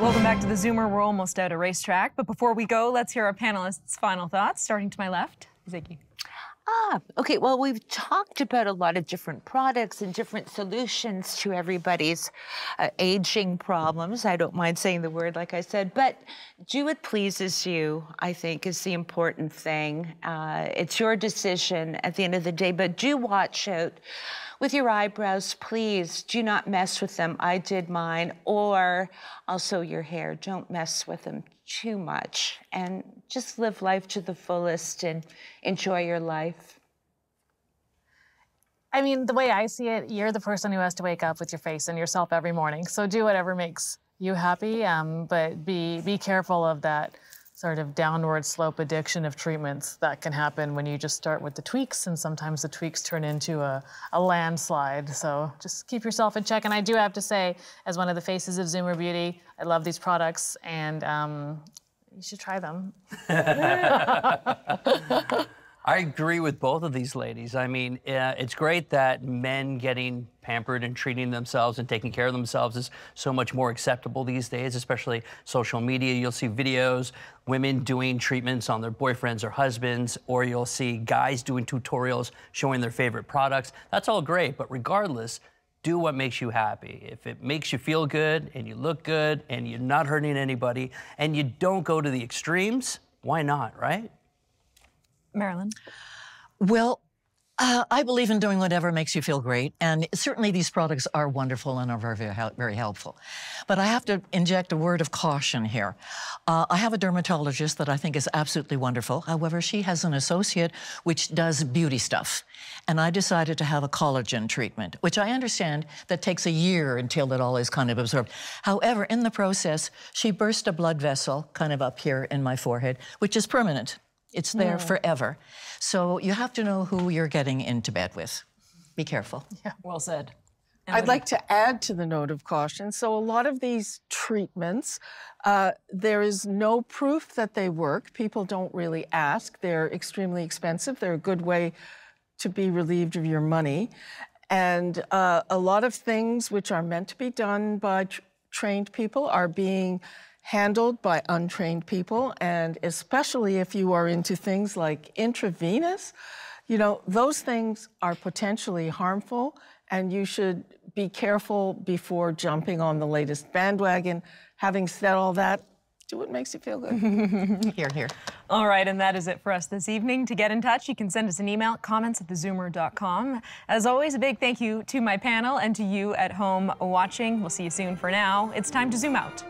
Welcome back to the Zoomer. We're almost at a racetrack, but before we go, let's hear our panelists' final thoughts. Starting to my left, Ziggy. Ah, okay. Well, we've talked about a lot of different products and different solutions to everybody's uh, aging problems. I don't mind saying the word, like I said, but do what pleases you, I think, is the important thing. Uh, it's your decision at the end of the day, but do watch out with your eyebrows, please do not mess with them. I did mine. Or also your hair, don't mess with them too much. And just live life to the fullest and enjoy your life. I mean, the way I see it, you're the person who has to wake up with your face and yourself every morning. So do whatever makes you happy, um, but be be careful of that sort of downward slope addiction of treatments that can happen when you just start with the tweaks and sometimes the tweaks turn into a, a landslide. So just keep yourself in check. And I do have to say, as one of the faces of Zoomer Beauty, I love these products and um, you should try them. I agree with both of these ladies. I mean, uh, it's great that men getting pampered and treating themselves and taking care of themselves is so much more acceptable these days, especially social media. You'll see videos, women doing treatments on their boyfriends or husbands, or you'll see guys doing tutorials showing their favorite products. That's all great, but regardless, do what makes you happy. If it makes you feel good and you look good and you're not hurting anybody and you don't go to the extremes, why not, right? Marilyn? Well, uh, I believe in doing whatever makes you feel great, and certainly these products are wonderful and are very, very, helpful. But I have to inject a word of caution here. Uh, I have a dermatologist that I think is absolutely wonderful. However, she has an associate which does beauty stuff, and I decided to have a collagen treatment, which I understand that takes a year until it all is kind of absorbed. However, in the process, she burst a blood vessel kind of up here in my forehead, which is permanent. It's there mm. forever. So you have to know who you're getting into bed with. Be careful. Yeah, well said. I'd like to add to the note of caution. So, a lot of these treatments, uh, there is no proof that they work. People don't really ask. They're extremely expensive. They're a good way to be relieved of your money. And uh, a lot of things which are meant to be done by tr trained people are being handled by untrained people, and especially if you are into things like intravenous, you know, those things are potentially harmful, and you should be careful before jumping on the latest bandwagon. Having said all that, do what makes you feel good. hear, hear. All right, and that is it for us this evening. To get in touch, you can send us an email, comments at thezoomer.com. As always, a big thank you to my panel and to you at home watching. We'll see you soon for now. It's time to zoom out.